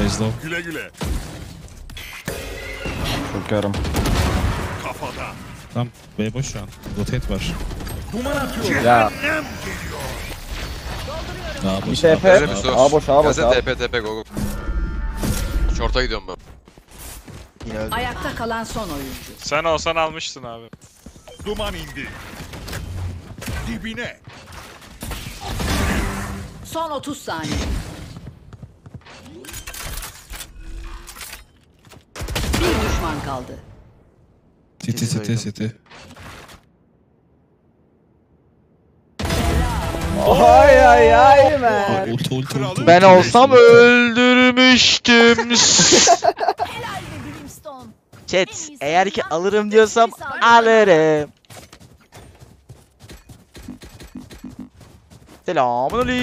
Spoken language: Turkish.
Raise low. Güle güle. Bakıyorum. Kafada. Tam B boş şu an. Rotate var. Duman atıyor. Ya Daha boş. bir TP. daha Öyle bir boş. A boş A boş Gelsene A. TP TP go go. Short'a gidiyorum ben. Ayakta kalan son oyuncu. Sen olsan almıştın abi. Duman indi. Dibine. Son 30 saniye. Bir düşman kaldı. City city city. Ay ay ay man. Ulti ulti ulti. Ben olsam öldürmüştüm. Chat eğer ki alırım diyorsam alırım. Selamun aleyküm.